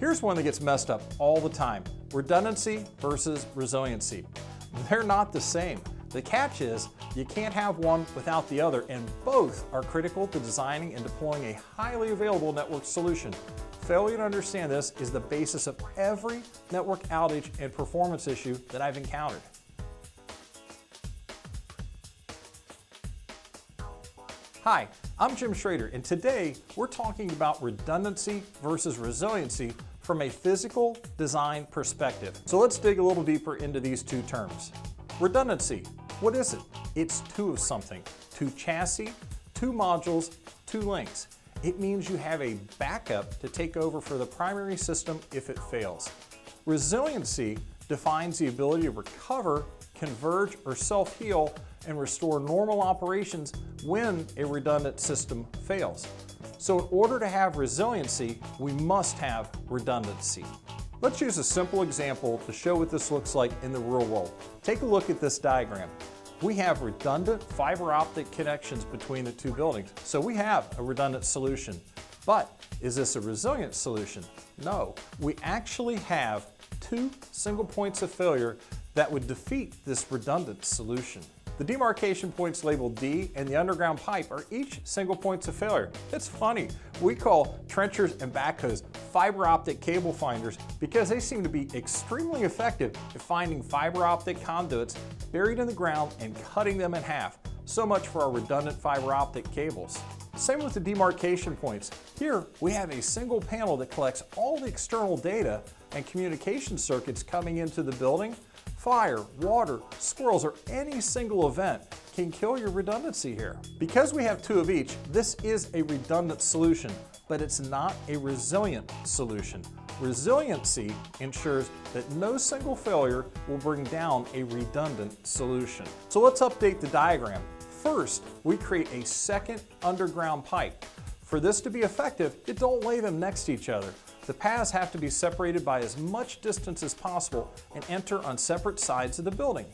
Here's one that gets messed up all the time. Redundancy versus resiliency. They're not the same. The catch is you can't have one without the other and both are critical to designing and deploying a highly available network solution. Failure to understand this is the basis of every network outage and performance issue that I've encountered. Hi, I'm Jim Schrader, and today we're talking about redundancy versus resiliency from a physical design perspective. So let's dig a little deeper into these two terms. Redundancy, what is it? It's two of something, two chassis, two modules, two links. It means you have a backup to take over for the primary system if it fails. Resiliency defines the ability to recover, converge, or self-heal and restore normal operations when a redundant system fails. So in order to have resiliency, we must have redundancy. Let's use a simple example to show what this looks like in the real world. Take a look at this diagram. We have redundant fiber optic connections between the two buildings, so we have a redundant solution. But is this a resilient solution? No, we actually have two single points of failure that would defeat this redundant solution. The demarcation points labeled D and the underground pipe are each single points of failure. It's funny, we call trenchers and backhoes fiber optic cable finders because they seem to be extremely effective at finding fiber optic conduits buried in the ground and cutting them in half. So much for our redundant fiber optic cables. Same with the demarcation points. Here we have a single panel that collects all the external data and communication circuits coming into the building fire, water, squirrels, or any single event can kill your redundancy here. Because we have two of each, this is a redundant solution, but it's not a resilient solution. Resiliency ensures that no single failure will bring down a redundant solution. So let's update the diagram. First, we create a second underground pipe. For this to be effective, it don't lay them next to each other. The paths have to be separated by as much distance as possible and enter on separate sides of the building.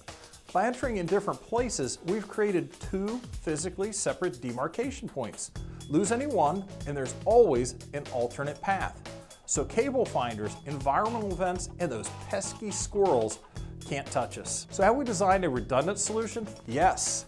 By entering in different places, we've created two physically separate demarcation points. Lose any one, and there's always an alternate path. So cable finders, environmental events, and those pesky squirrels can't touch us. So have we designed a redundant solution? Yes.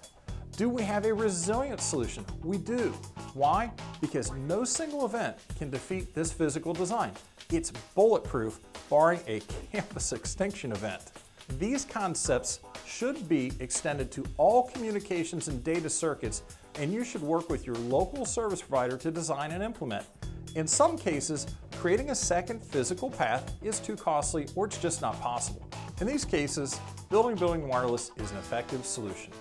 Do we have a resilient solution? We do. Why? Because no single event can defeat this physical design. It's bulletproof, barring a campus extinction event. These concepts should be extended to all communications and data circuits, and you should work with your local service provider to design and implement. In some cases, creating a second physical path is too costly or it's just not possible. In these cases, building building wireless is an effective solution.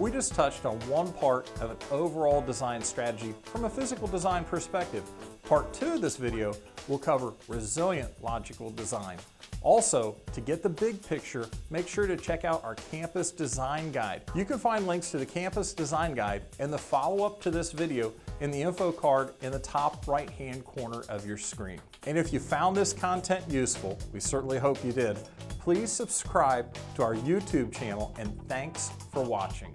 We just touched on one part of an overall design strategy from a physical design perspective. Part two of this video will cover resilient logical design. Also, to get the big picture, make sure to check out our Campus Design Guide. You can find links to the Campus Design Guide and the follow-up to this video in the info card in the top right-hand corner of your screen. And if you found this content useful, we certainly hope you did, please subscribe to our YouTube channel and thanks for watching.